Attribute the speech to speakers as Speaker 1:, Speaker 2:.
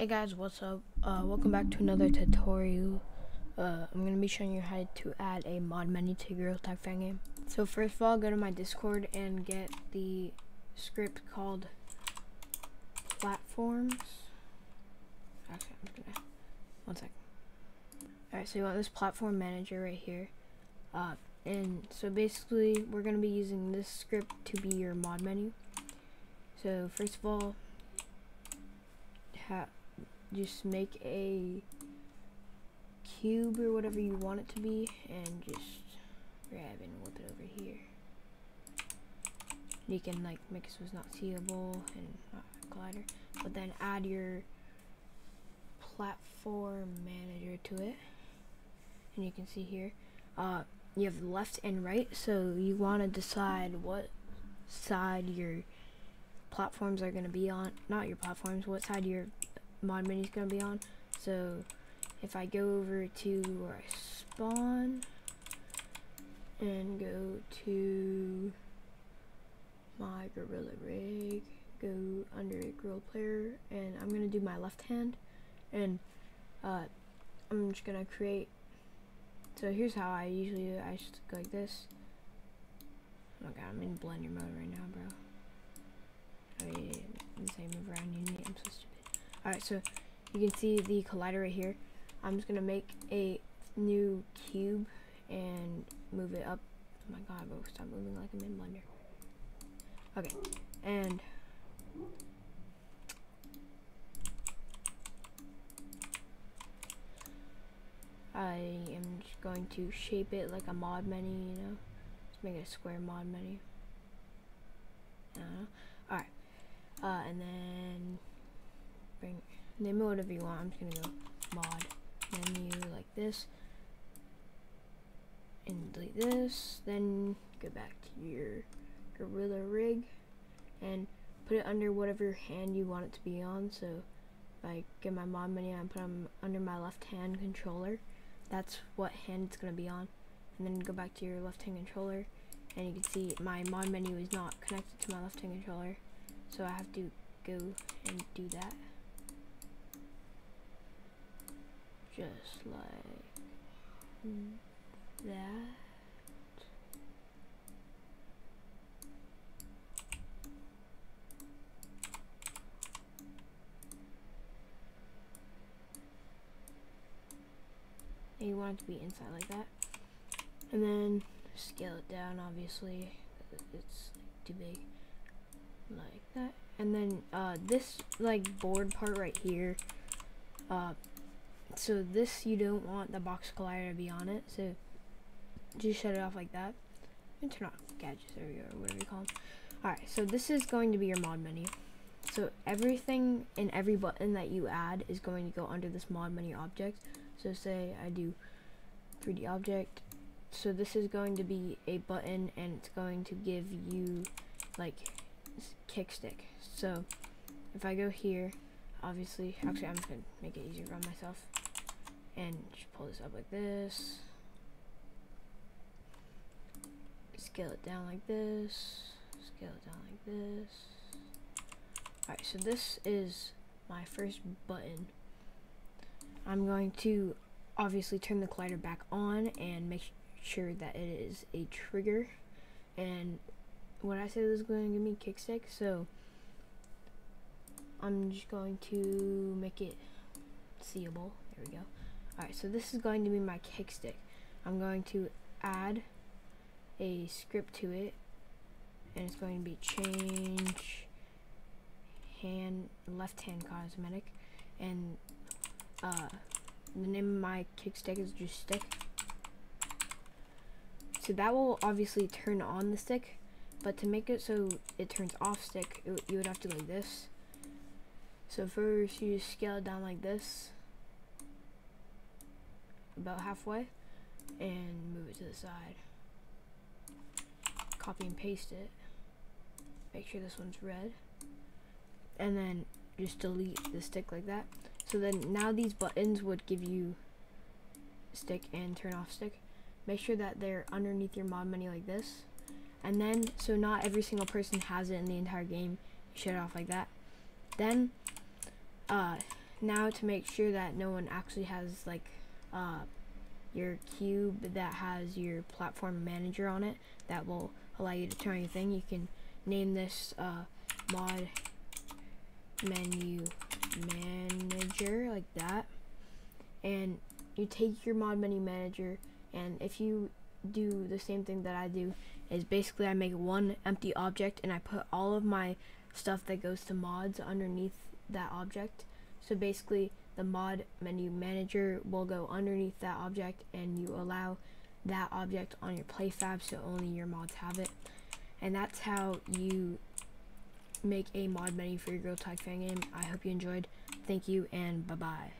Speaker 1: Hey guys, what's up? Uh, welcome back to another tutorial. Uh, I'm going to be showing you how to add a mod menu to your Tag Fan game. So first of all, go to my Discord and get the script called Platforms. Actually, I'm gonna, one sec. Alright, so you want this Platform Manager right here. Uh, and so basically, we're going to be using this script to be your mod menu. So first of all, just make a cube or whatever you want it to be and just grab and whip it over here. You can like make it so it's not seeable and not collider, but then add your platform manager to it. And you can see here, uh, you have left and right, so you want to decide what side your platforms are going to be on, not your platforms, what side your mod menu is going to be on. So if I go over to where I spawn and go to my Gorilla Rig, go under Gorilla Player, and I'm going to do my left hand, and uh, I'm just going to create, so here's how I usually do it. I just go like this. Oh my god, I'm in blender mode right now, bro. I mean, the same move around you need. I'm. Alright, so you can see the collider right here. I'm just gonna make a new cube and move it up. Oh my god, bro, stop moving like I'm in Blender. Okay, and I am just going to shape it like a mod menu, you know? Just make it a square mod menu. Alright, uh, and then name it whatever you want. I'm just gonna go mod menu like this and delete this. Then go back to your Gorilla Rig and put it under whatever hand you want it to be on. So if I get my mod menu and put them under my left hand controller, that's what hand it's gonna be on. And then go back to your left hand controller and you can see my mod menu is not connected to my left hand controller. So I have to go and do that. Just like that. And you want it to be inside like that. And then scale it down, obviously. It's too big. Like that. And then uh, this like board part right here, uh, so this you don't want the box collider to be on it so just shut it off like that. And turn off gadgets or whatever you call them alright so this is going to be your mod menu. So everything and every button that you add is going to go under this mod menu object. So say I do 3d object. So this is going to be a button and it's going to give you like kick stick. So if I go here obviously actually I'm gonna make it easier on myself and just pull this up like this. Scale it down like this. Scale it down like this. Alright so this is my first button. I'm going to obviously turn the collider back on and make sure that it is a trigger. And what I said is going to give me kickstick so I'm just going to make it seeable. There we go Alright, so this is going to be my kick stick. I'm going to add a script to it and it's going to be change hand left hand cosmetic and uh, the name of my kick stick is just stick. So that will obviously turn on the stick but to make it so it turns off stick it, you would have to like this. So first you just scale it down like this about halfway and move it to the side. Copy and paste it. Make sure this one's red. And then just delete the stick like that. So then now these buttons would give you stick and turn off stick. Make sure that they're underneath your mod menu like this. And then, so not every single person has it in the entire game. You shut it off like that. Then, uh, now to make sure that no one actually has like uh, your cube that has your platform manager on it that will allow you to turn anything you can name this uh, mod menu manager like that. And you take your mod menu manager and if you do the same thing that I do is basically I make one empty object and I put all of my stuff that goes to mods underneath that object. So basically the mod menu manager will go underneath that object and you allow that object on your playfab so only your mods have it and that's how you make a mod menu for your Gorilla Tag fan game. I hope you enjoyed. Thank you and bye bye.